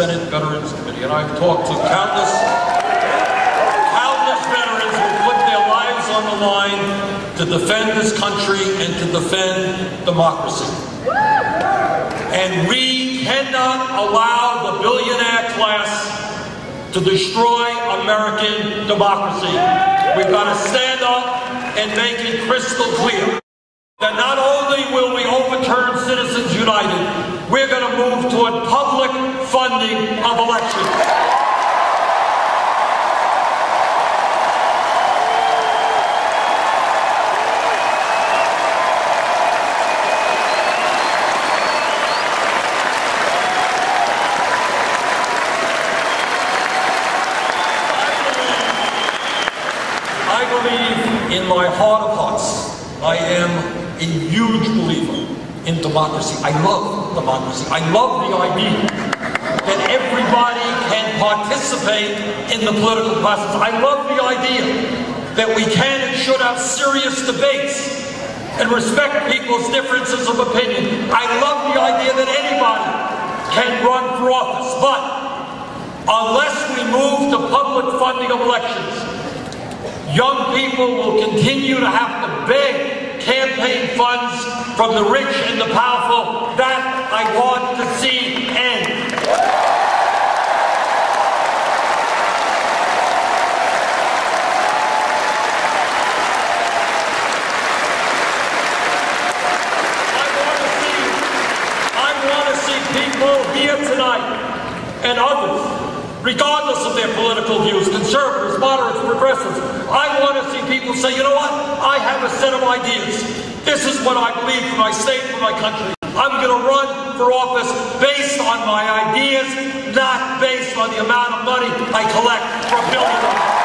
Senate Veterans Committee, and I've talked to countless, countless veterans who put their lives on the line to defend this country and to defend democracy. And we cannot allow the billionaire class to destroy American democracy. We've got to stand up and make it crystal clear that not only will we overturn Citizens United, we're going to move toward public funding of elections. I believe in my heart of hearts, I am a huge believer in democracy. I love democracy. I love the idea that everybody can participate in the political process. I love the idea that we can and should have serious debates and respect people's differences of opinion. I love the idea that anybody can run for office. But unless we move to public funding of elections, young people will continue to have to beg campaign funds from the rich and the powerful. That I want to see end. People here tonight and others, regardless of their political views, conservatives, moderates, progressives. I want to see people say, you know what? I have a set of ideas. This is what I believe for my state, for my country. I'm going to run for office based on my ideas, not based on the amount of money I collect from billionaires.